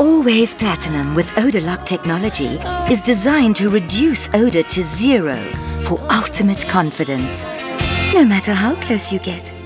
Always Platinum with Odolock technology is designed to reduce odor to zero for ultimate confidence, no matter how close you get.